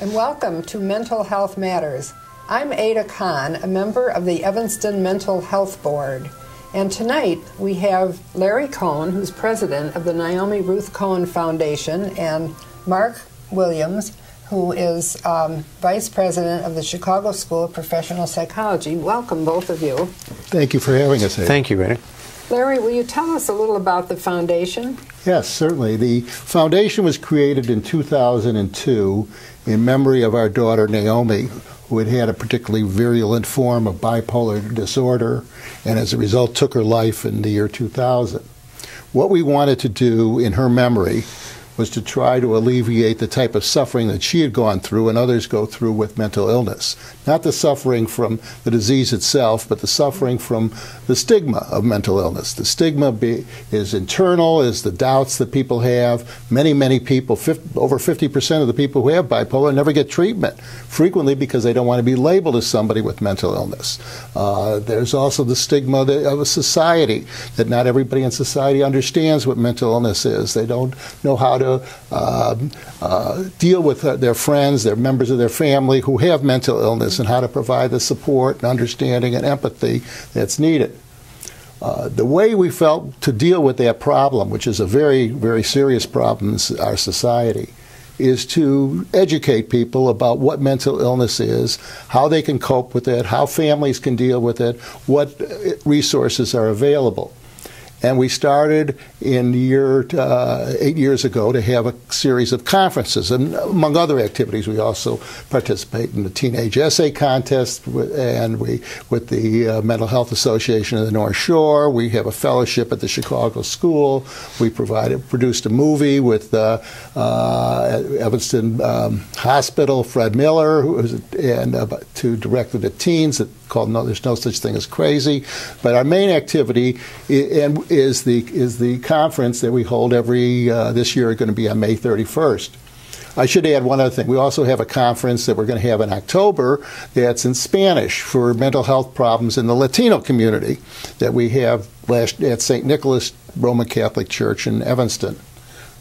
Hello, and welcome to Mental Health Matters. I'm Ada Kahn, a member of the Evanston Mental Health Board. And tonight we have Larry Cohen, who's president of the Naomi Ruth Cohen Foundation, and Mark Williams, who is um, vice president of the Chicago School of Professional Psychology. Welcome, both of you. Thank you for having us. Ada. Thank you, Ada. Larry, will you tell us a little about the foundation? Yes, certainly. The foundation was created in 2002 in memory of our daughter Naomi, who had had a particularly virulent form of bipolar disorder and as a result took her life in the year 2000. What we wanted to do in her memory was to try to alleviate the type of suffering that she had gone through and others go through with mental illness. Not the suffering from the disease itself, but the suffering from the stigma of mental illness. The stigma be, is internal, is the doubts that people have. Many, many people, 50, over 50% of the people who have bipolar never get treatment, frequently because they don't want to be labeled as somebody with mental illness. Uh, there's also the stigma of a society, that not everybody in society understands what mental illness is. They don't know how to uh, uh, deal with uh, their friends, their members of their family who have mental illness, and how to provide the support and understanding and empathy that's needed. Uh, the way we felt to deal with that problem, which is a very, very serious problem in our society, is to educate people about what mental illness is, how they can cope with it, how families can deal with it, what resources are available. And we started in the year uh, eight years ago to have a series of conferences, and among other activities, we also participate in the teenage essay contest, and we with the uh, Mental Health Association of the North Shore. We have a fellowship at the Chicago School. We provided produced a movie with uh, uh Evanston um, Hospital, Fred Miller, who was and uh, to directed at teens called no, "There's No Such Thing as Crazy." But our main activity is the is the conference that we hold every uh, this year. Going to be on May 31st. I should add one other thing. We also have a conference that we're going to have in October that's in Spanish for mental health problems in the Latino community that we have last at St. Nicholas Roman Catholic Church in Evanston.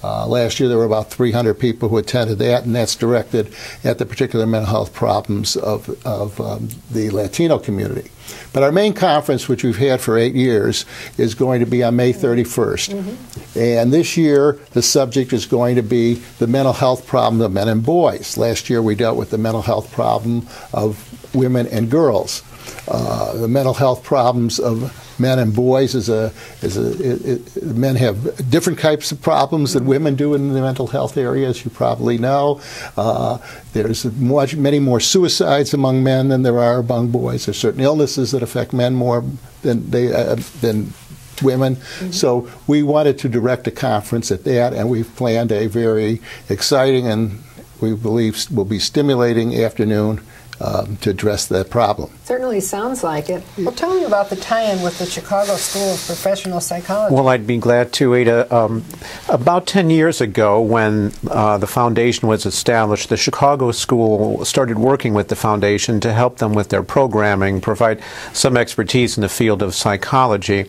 Uh, last year there were about 300 people who attended that, and that's directed at the particular mental health problems of, of um, the Latino community. But our main conference, which we've had for eight years, is going to be on May 31st. Mm-hmm. And this year, the subject is going to be the mental health problem of men and boys. Last year, we dealt with the mental health problem of women and girls. Uh, the mental health problems of men and boys is a is a it, it, men have different types of problems than women do in the mental health area, as you probably know. Uh, there's much, many more suicides among men than there are among boys. There's certain illnesses that affect men more than they uh, than women. Mm-hmm. So we wanted to direct a conference at that, and we've planned a very exciting and we believe will be stimulating afternoon um, to address that problem. Certainly sounds like it. Well, tell me about the tie-in with the Chicago School of Professional Psychology. Well, I'd be glad to, Ada. Um, about 10 years ago, when uh, the foundation was established, the Chicago School started working with the foundation to help them with their programming, provide some expertise in the field of psychology,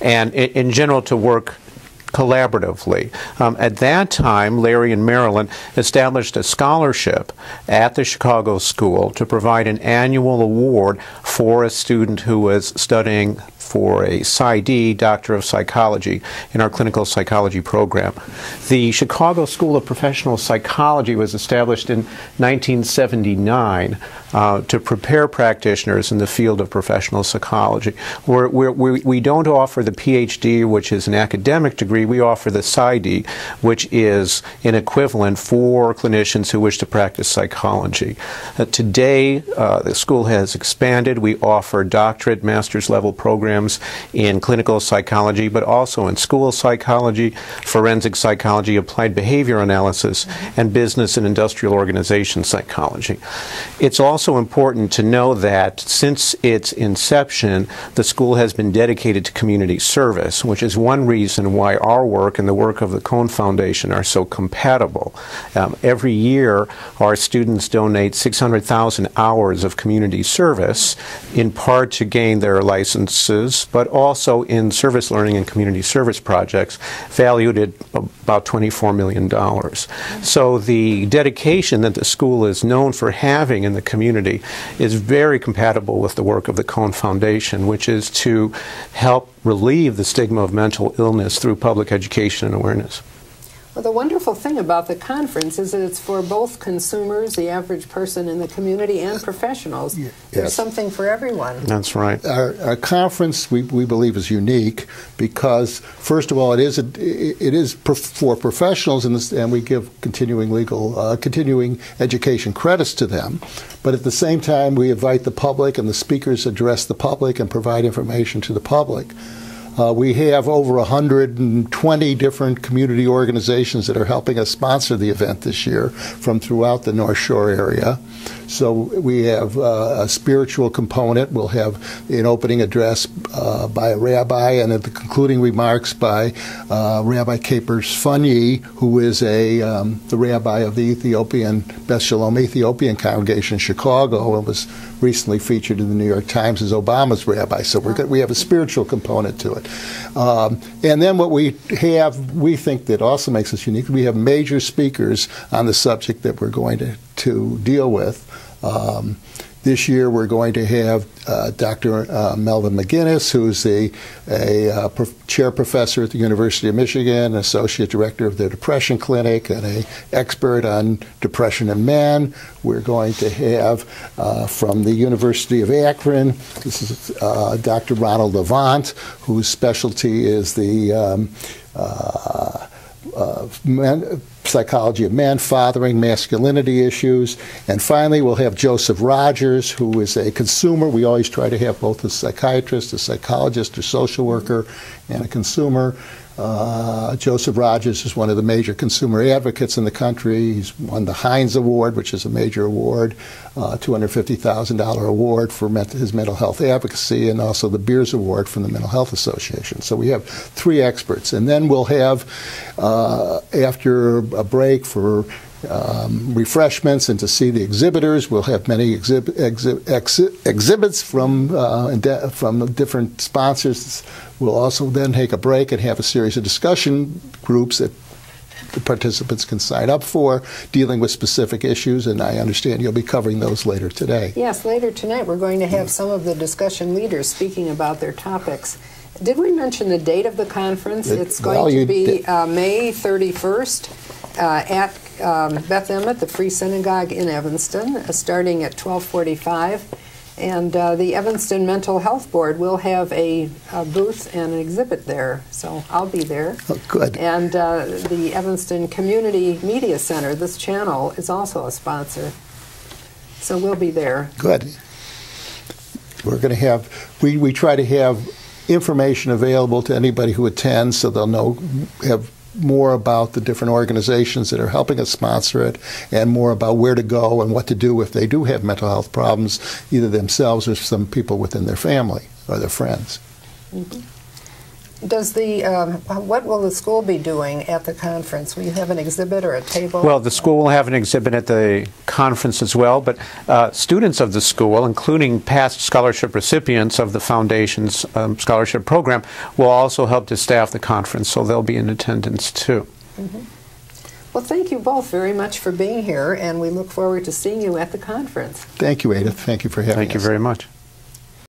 and in general to work collaboratively. Um, at that time, Larry and Marilyn established a scholarship at the Chicago School to provide an annual award for a student who was studying for a PsyD, Doctor of Psychology, in our clinical psychology program. The Chicago School of Professional Psychology was established in 1979 uh, to prepare practitioners in the field of professional psychology. We're, we're, we we do not offer the PhD, which is an academic degree, we offer the PsyD, which is an equivalent for clinicians who wish to practice psychology. Uh, today, uh, the school has expanded. We offer doctorate, master's level programs programs in clinical psychology, but also in school psychology, forensic psychology, applied behavior analysis, and business and industrial organization psychology. It's also important to know that since its inception, the school has been dedicated to community service, which is one reason why our work and the work of the Cohen Foundation are so compatible. Um, every year, our students donate 600,000 hours of community service, in part to gain their licenses courses, but also in service learning and community service projects, valued at about $24 million. So the dedication that the school is known for having in the community is very compatible with the work of the Cohen Foundation, which is to help relieve the stigma of mental illness through public education and awareness. Well, the wonderful thing about the conference is that it's for both consumers, the average person in the community, and professionals. Yes. There's something for everyone. That's right. Our, our conference, we, we believe, is unique because, first of all, it is a, it is prof- for professionals, and, this, and we give continuing legal, uh, continuing education credits to them. But at the same time, we invite the public, and the speakers address the public and provide information to the public. Uh, we have over 120 different community organizations that are helping us sponsor the event this year from throughout the North Shore area. So we have uh, a spiritual component. We'll have an opening address uh, by a rabbi, and at the concluding remarks by uh, Rabbi Capers Funnye, who is a um, the rabbi of the Ethiopian Beth Shalom Ethiopian congregation in Chicago, and was recently featured in the New York Times as Obama's rabbi. So we're we have a spiritual component to it. Um, and then what we have, we think that also makes us unique. We have major speakers on the subject that we're going to to deal with. Um, this year, we're going to have uh, Dr. Uh, Melvin McInnis, who's a, a uh, prof- chair professor at the University of Michigan, associate director of the Depression Clinic, and an expert on depression in men. We're going to have uh, from the University of Akron, this is uh, Dr. Ronald Levant, whose specialty is the um, uh, men, psychology of man fathering, masculinity issues. And finally, we'll have Joseph Rogers, who is a consumer. We always try to have both a psychiatrist, a psychologist, a social worker, and a consumer. Uh, Joseph Rogers is one of the major consumer advocates in the country. He's won the Heinz Award, which is a major award, uh, $250,000 award for his mental health advocacy, and also the Beers Award from the Mental Health Association. So we have three experts. And then we'll have, uh, after a break for um, refreshments and to see the exhibitors. We'll have many exhib- exhi- exhibits from uh, from different sponsors. We'll also then take a break and have a series of discussion groups that the participants can sign up for, dealing with specific issues, and I understand you'll be covering those later today. Yes, later tonight we're going to have some of the discussion leaders speaking about their topics. Did we mention the date of the conference? It- it's going well, to be uh, May 31st uh, at um, Beth Emet, the Free Synagogue in Evanston, uh, starting at 1245. And uh, the Evanston Mental Health Board will have a, a booth and an exhibit there, so I'll be there. Oh, good. And uh, the Evanston Community Media Center, this channel, is also a sponsor. So we'll be there. Good. We're going to have, we, we try to have information available to anybody who attends so they'll know, have more about the different organizations that are helping us sponsor it and more about where to go and what to do if they do have mental health problems, either themselves or some people within their family or their friends. Mm-hmm. Does the um, what will the school be doing at the conference? Will you have an exhibit or a table? Well, the school will have an exhibit at the conference as well, but uh, students of the school, including past scholarship recipients of the Foundation's um, scholarship program, will also help to staff the conference, so they'll be in attendance too. well, thank you both very much for being here, and we look forward to seeing you at the conference. Thank you, Ada. Thank you for having Thank you very much.